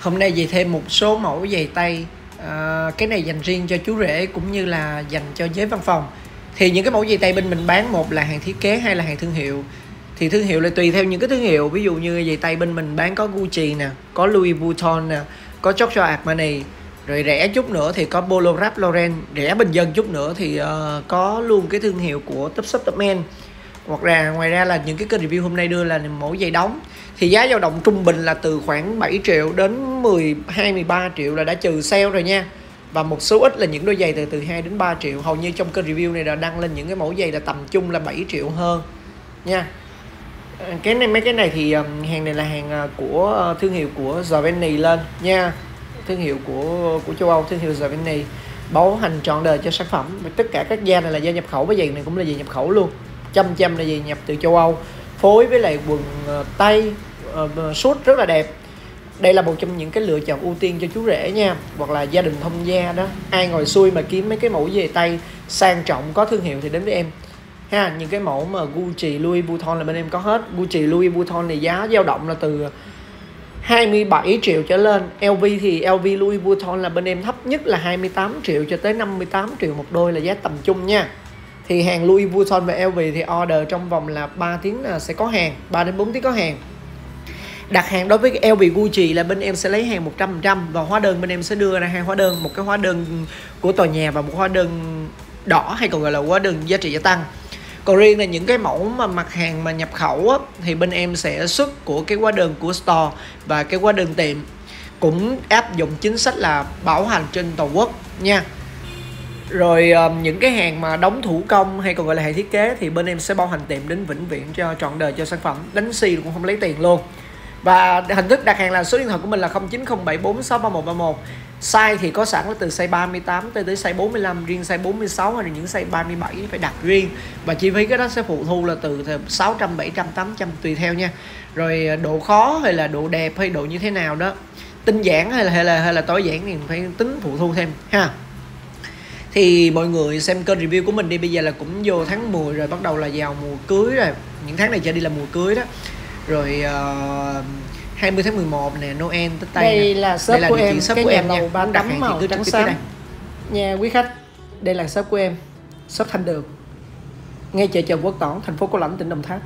hôm nay về thêm một số mẫu giày tay à, cái này dành riêng cho chú rể cũng như là dành cho giới văn phòng. Thì những cái mẫu giày tay bên mình bán một là hàng thiết kế hay là hàng thương hiệu. Thì thương hiệu là tùy theo những cái thương hiệu. Ví dụ như giày tay bên mình bán có Gucci nè có Louis Vuitton nè có Giorgio Armani. Rồi rẻ chút nữa thì có Polo Ralph Lauren rẻ bình dân chút nữa thì uh, có luôn cái thương hiệu của Top Shop Top Men. Hoặc là ngoài ra là những cái kênh review hôm nay đưa là mẫu giày đóng. Thì giá dao động trung bình là từ khoảng 7 triệu đến 10 23 triệu là đã trừ sale rồi nha. Và một số ít là những đôi giày từ từ 2 đến 3 triệu. Hầu như trong kênh review này đã đăng lên những cái mẫu giày là tầm trung là 7 triệu hơn nha. Ờ, cái này mấy cái này thì ờ, hàng này là hàng ờ, của thương hiệu của Giovanni lên nha. Thương hiệu của của châu Âu thương hiệu Giovanni. Bảo hành trọn đời cho sản phẩm. Tất cả các da này là da nhập khẩu. Với giày này cũng là giày nhập khẩu luôn. Chăm chăm là giày nhập từ châu Âu. Phối với lại quần tây tay uh, suit rất là đẹp đây là một trong những cái lựa chọn ưu tiên cho chú rể nha, hoặc là gia đình thông gia đó. Ai ngồi xuôi mà kiếm mấy cái mẫu về tay, sang trọng, có thương hiệu thì đến với em. Ha, những cái mẫu mà Gucci, Louis Vuitton là bên em có hết. Gucci, Louis Vuitton này giá dao động là từ 27 triệu trở lên. LV thì LV Louis Vuitton là bên em thấp nhất là 28 triệu cho tới 58 triệu một đôi là giá tầm trung nha. Thì hàng Louis Vuitton và LV thì order trong vòng là 3 tiếng là sẽ có hàng 3 đến 4 tiếng có hàng đặt hàng đối với LV Gucci là bên em sẽ lấy hàng 100% và hóa đơn bên em sẽ đưa ra hai hóa đơn một cái hóa đơn của tòa nhà và một hóa đơn đỏ hay còn gọi là hóa đơn giá trị gia tăng. Còn riêng là những cái mẫu mà mặt hàng mà nhập khẩu á, thì bên em sẽ xuất của cái hóa đơn của store và cái hóa đơn tiệm. Cũng áp dụng chính sách là bảo hành trên toàn quốc nha. Rồi um, những cái hàng mà đóng thủ công hay còn gọi là hàng thiết kế thì bên em sẽ bảo hành tiệm đến vĩnh viễn cho trọn đời cho sản phẩm. Đánh xi cũng không lấy tiền luôn và hình thức đặt hàng là số điện thoại của mình là 0907463131 size thì có sẵn là từ size 38 tới tới size 45 riêng size 46 hay là những size 37 phải đặt riêng. Và chi phí cái đó sẽ phụ thu là từ 600 700 800 tùy theo nha. Rồi à, độ khó hay là độ đẹp hay độ như thế nào đó. Tinh giản hay là hay là hay là tối giản thì phải tính phụ thu thêm, ha. Thì mọi người xem kênh review của mình đi, bây giờ là cũng vô tháng 10 rồi, bắt đầu là vào mùa cưới rồi. Những tháng này trở đi là mùa cưới đó rồi uh, 20 tháng 11 nè Noel Tết Tây đây nè. là shop đây là của em. shop cái của nhà em lầu hàng thì màu cứ trắng tới xám. Nha quý khách đây là shop của em. Shop Thanh Đường. Ngay chợ Trần Quốc Toản thành phố Cao Lãnh tỉnh Đồng Tháp